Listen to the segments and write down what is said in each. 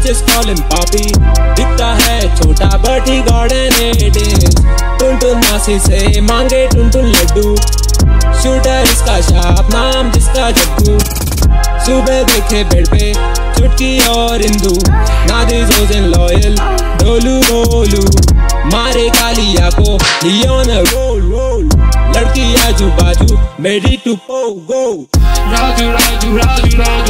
bitches call him papi. दिखता है छोटा but he got an एडिस टुन टुन मासी से मांगे टुन टुन लड्डू. शूटर इसका शाप नाम जिसका जग्गू सुबह देखे बेड पे चुटकी और इंदू. नादी जोजन लॉयल डोलू बोलू. मारे कालिया को a roll roll. लड़की आजू बाजू to po go Raju Raju Raju Raju Raju.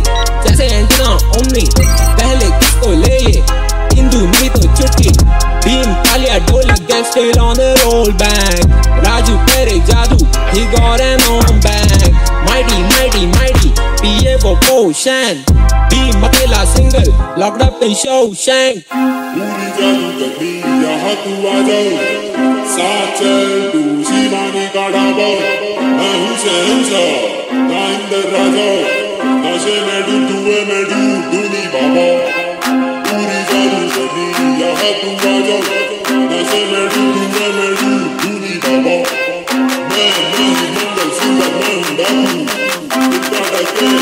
Gangster on the roll bank Raju तेरे जादू he got an on bank mighty mighty mighty पिए वो पोशन भीम अकेला single locked up in show shank पूरी जादू करनी यहाँ तू आ जाओ साथ चल तू शिवानी का ढाबा मैं हूँ शहंशाह ना इंदर राजा नशे में डूब